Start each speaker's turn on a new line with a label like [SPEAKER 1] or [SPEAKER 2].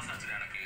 [SPEAKER 1] マッサージではなく